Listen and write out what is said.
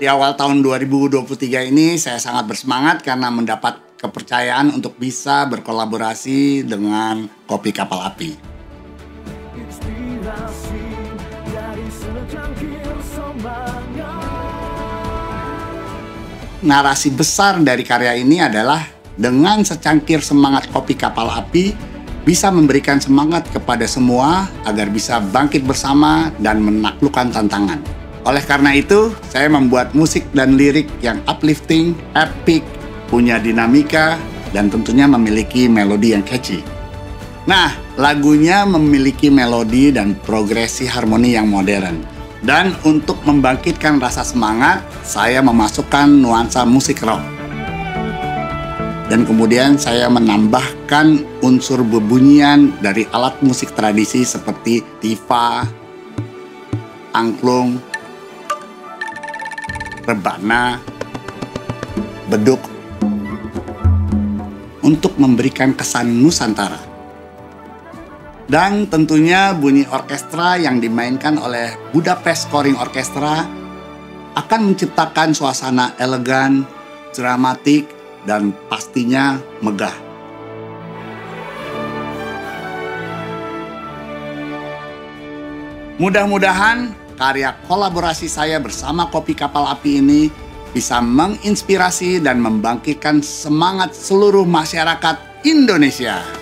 Di awal tahun 2023 ini saya sangat bersemangat karena mendapat kepercayaan untuk bisa berkolaborasi dengan Kopi Kapal Api. Inspirasi dari secangkir semangat Narasi besar dari karya ini adalah dengan secangkir semangat kopi kapal api bisa memberikan semangat kepada semua agar bisa bangkit bersama dan menaklukkan tantangan. Oleh karena itu, saya membuat musik dan lirik yang uplifting, epic, punya dinamika, dan tentunya memiliki melodi yang catchy. Nah, lagunya memiliki melodi dan progresi harmoni yang modern. Dan untuk membangkitkan rasa semangat, saya memasukkan nuansa musik rock. Dan kemudian saya menambahkan unsur bebunyian dari alat musik tradisi seperti tifa, angklung, rebana, beduk untuk memberikan kesan Nusantara. Dan tentunya bunyi orkestra yang dimainkan oleh Budapest Scoring Orchestra akan menciptakan suasana elegan, dramatik, dan pastinya megah. Mudah-mudahan karya kolaborasi saya bersama Kopi Kapal Api ini bisa menginspirasi dan membangkitkan semangat seluruh masyarakat Indonesia.